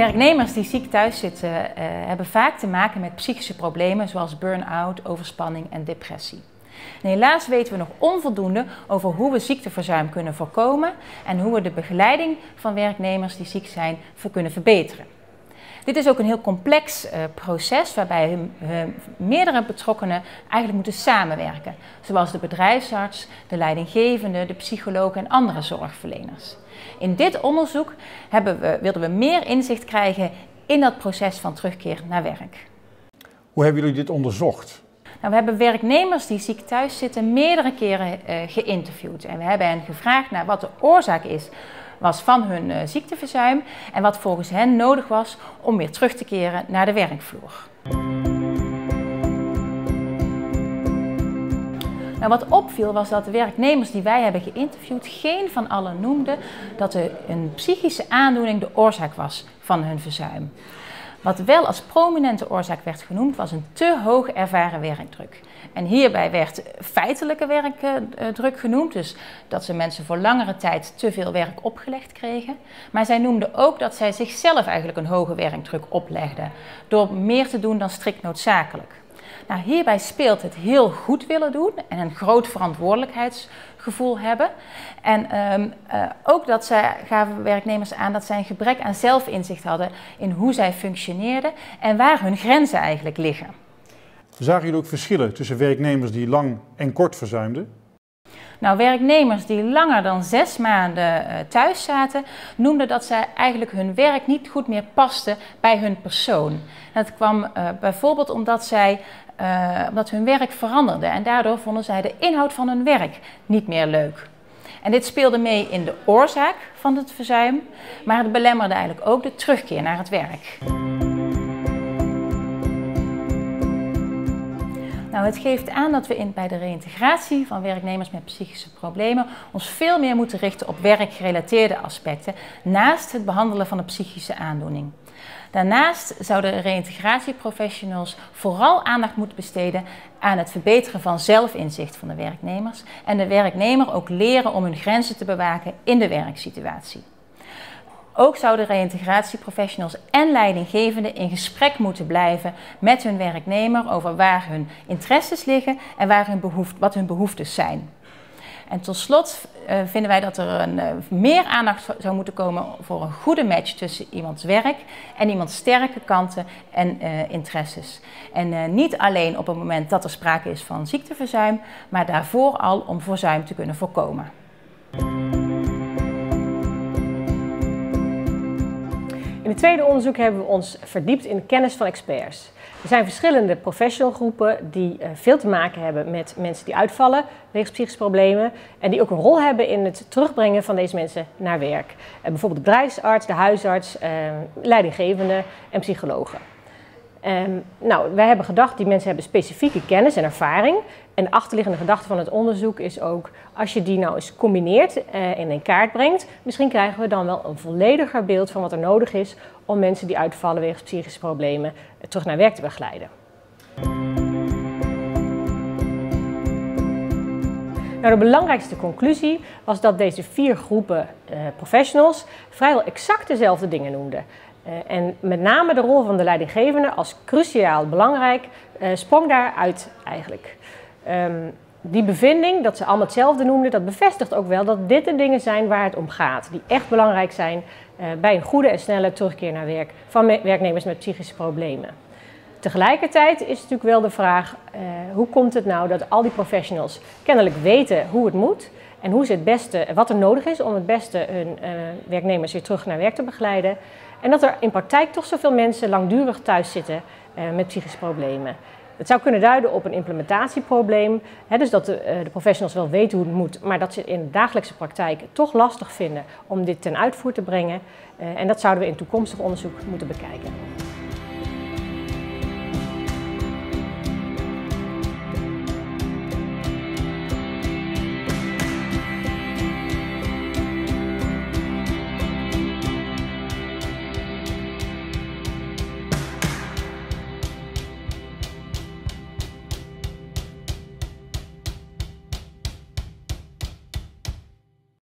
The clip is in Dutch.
Werknemers die ziek thuis zitten uh, hebben vaak te maken met psychische problemen zoals burn-out, overspanning en depressie. Helaas weten we nog onvoldoende over hoe we ziekteverzuim kunnen voorkomen en hoe we de begeleiding van werknemers die ziek zijn kunnen verbeteren. Dit is ook een heel complex uh, proces waarbij uh, meerdere betrokkenen eigenlijk moeten samenwerken, zoals de bedrijfsarts, de leidinggevende, de psycholoog en andere zorgverleners. In dit onderzoek hebben we, wilden we meer inzicht krijgen in dat proces van terugkeer naar werk. Hoe hebben jullie dit onderzocht? Nou, we hebben werknemers die ziek thuis zitten meerdere keren uh, geïnterviewd. En we hebben hen gevraagd naar wat de oorzaak is was van hun uh, ziekteverzuim en wat volgens hen nodig was om weer terug te keren naar de werkvloer. Nou, wat opviel was dat de werknemers die wij hebben geïnterviewd, geen van allen noemden dat een psychische aandoening de oorzaak was van hun verzuim. Wat wel als prominente oorzaak werd genoemd, was een te hoog ervaren werkdruk. En hierbij werd feitelijke werkdruk genoemd, dus dat ze mensen voor langere tijd te veel werk opgelegd kregen. Maar zij noemden ook dat zij zichzelf eigenlijk een hoge werkdruk oplegden, door meer te doen dan strikt noodzakelijk. Nou, hierbij speelt het heel goed willen doen en een groot verantwoordelijkheidsgevoel hebben. En um, uh, ook dat zij, gaven werknemers aan dat zij een gebrek aan zelfinzicht hadden in hoe zij functioneerden en waar hun grenzen eigenlijk liggen. Zagen jullie ook verschillen tussen werknemers die lang en kort verzuimden? Nou, werknemers die langer dan zes maanden uh, thuis zaten, noemden dat zij eigenlijk hun werk niet goed meer paste bij hun persoon. Dat kwam uh, bijvoorbeeld omdat zij uh, omdat hun werk veranderde en daardoor vonden zij de inhoud van hun werk niet meer leuk. En dit speelde mee in de oorzaak van het verzuim, maar het belemmerde eigenlijk ook de terugkeer naar het werk. Nou, het geeft aan dat we in, bij de reïntegratie van werknemers met psychische problemen ons veel meer moeten richten op werkgerelateerde aspecten naast het behandelen van een psychische aandoening. Daarnaast zouden reïntegratieprofessionals vooral aandacht moeten besteden aan het verbeteren van zelfinzicht van de werknemers en de werknemer ook leren om hun grenzen te bewaken in de werksituatie. Ook zouden reïntegratieprofessionals en leidinggevenden in gesprek moeten blijven met hun werknemer over waar hun interesses liggen en waar hun behoeft, wat hun behoeftes zijn. En tot slot uh, vinden wij dat er een, uh, meer aandacht zou moeten komen voor een goede match tussen iemands werk en iemands sterke kanten en uh, interesses. En niet alleen op het moment dat er sprake is van ziekteverzuim, maar daarvoor al om verzuim te kunnen voorkomen. In het tweede onderzoek hebben we ons verdiept in de kennis van experts. Er zijn verschillende professionalgroepen die uh, veel te maken hebben met mensen die uitvallen wegens psychische problemen en die ook een rol hebben in het terugbrengen van deze mensen naar werk. Uh, bijvoorbeeld de bedrijfsarts, de huisarts, uh, leidinggevende en psychologen. Um, nou, wij hebben gedacht, die mensen hebben specifieke kennis en ervaring. En de achterliggende gedachte van het onderzoek is ook, als je die nou eens combineert uh, en in kaart brengt, misschien krijgen we dan wel een vollediger beeld van wat er nodig is om mensen die uitvallen wegens psychische problemen uh, terug naar werk te begeleiden. Nou, de belangrijkste conclusie was dat deze vier groepen uh, professionals vrijwel exact dezelfde dingen noemden. Uh, en met name de rol van de leidinggevende als cruciaal belangrijk uh, sprong daaruit eigenlijk. Um, die bevinding, dat ze allemaal hetzelfde noemden, dat bevestigt ook wel dat dit de dingen zijn waar het om gaat. Die echt belangrijk zijn uh, bij een goede en snelle terugkeer naar werk van werknemers met psychische problemen. Tegelijkertijd is natuurlijk wel de vraag, hoe komt het nou dat al die professionals kennelijk weten hoe het moet en hoe ze het beste, wat er nodig is om het beste hun werknemers weer terug naar werk te begeleiden. En dat er in praktijk toch zoveel mensen langdurig thuis zitten uh, met psychische problemen. Het zou kunnen duiden op een implementatieprobleem. Hè, dus dat de, de, professionals wel weten hoe het moet, maar dat ze in de dagelijkse praktijk toch lastig vinden om dit ten uitvoer te brengen. En dat zouden we in toekomstig onderzoek moeten bekijken.